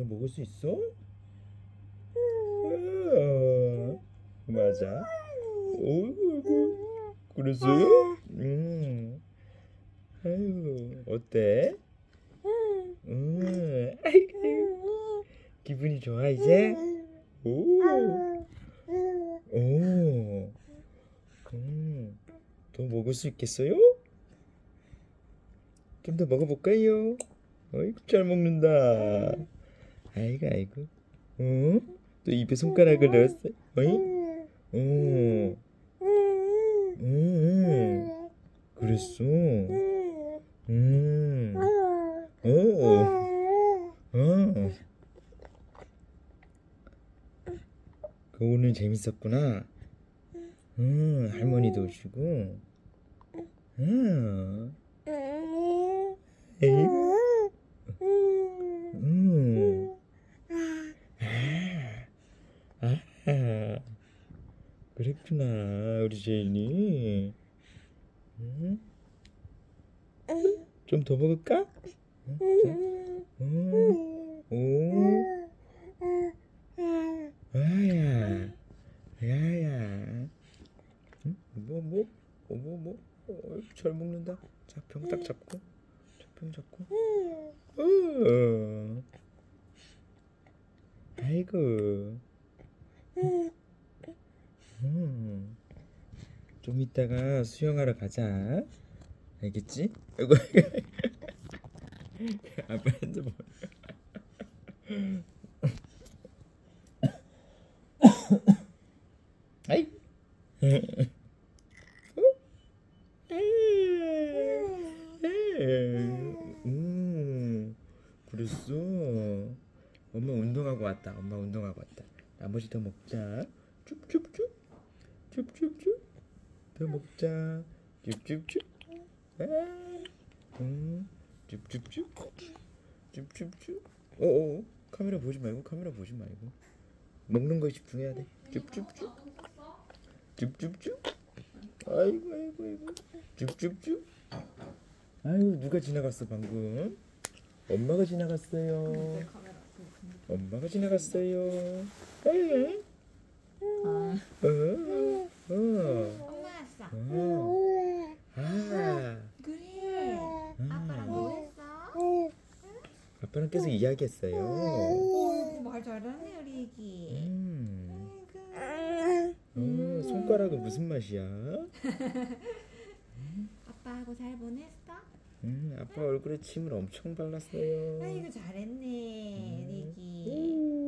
너 먹을 수 있어? 아, 맞아. 오이고 그랬어요? 음. 아유 어때? 음. 기분이 좋아 이제? 오. 오. 음. 더 먹을 수 있겠어요? 좀 더 먹어볼까요? 어이구 잘 먹는다. 아이고 아이고. 어? 또 입에 손가락을 넣었어. 어이? 어. 음. 그랬어. 음. 어. 어. 그 오늘 재밌었구나. 음, 할머니도 오시고. 음. 에이. 음. 아. 아. 그랬구나, 우리 제인이. 음? 좀더 먹을까? 응? 음. 오. 아야. 야야. 응? 뭐, 뭐? 어, 뭐, 뭐? 어, 잘 먹는다. 자, 병 딱 잡고. 자, 병 잡고. 어. 아이고. 음. 좀 이따가 수영하러 가자. 알겠지? 아이고. 아빠 핸드폰. 아이. 음, 그랬어. 엄마 운동하고 왔다. 엄마 운동하고 왔다. 나머지 더 먹자. 줍줍줍. 줍줍줍. 더 먹자. 줍줍줍. 아, 음, 줍줍줍. 줍줍줍. 어어. 카메라 보지 말고 카메라 보지 말고. 먹는 거에 집중해야 돼. 줍줍줍. 줍줍줍. 아이고 아이고 아이고. 줍줍줍. 아유 누가 지나갔어 방금? 엄마가 지나갔어요. 엄마가 지나갔어요. 아. 엄마. 아. 그래. 아빠랑 음. 뭐 했어? 아빠랑 계속 이야기했어요. 오, 말 잘하네 우리 애기. 음. 아이고. 어, 손가락은 무슨 맛이야? 아빠하고 잘 보냈어? 음, 아빠 얼굴에 침을 엄청 발랐어요. 아이고 잘했네 애기. 오, 오,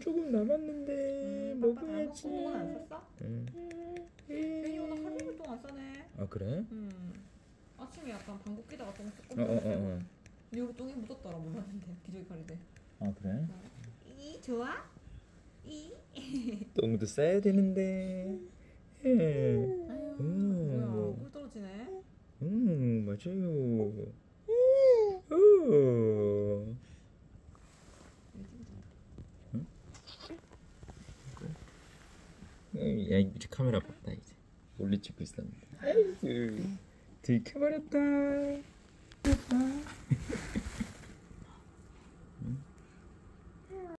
조금 남았는데 음, 먹어야지. 오늘 안 샀어? 음. 애기 오늘 하루 종일 동안 싸네. 아 그래? 음. 아침에 약간 방귀 끼다가 똥 조금 어, 어, 어. 어. 근데 여기 똥이 묻었더라 몰랐는데 기저귀 가리대. 아 그래? 이 좋아? 이. 똥도 싸야 되는데. 예. 아유 음. 뭐야 꿀 떨어지네. 음 맞아요. 어. 야 이제 카메라 봤다 이제 몰래 찍고 있었는데. 아이고 들켜버렸다.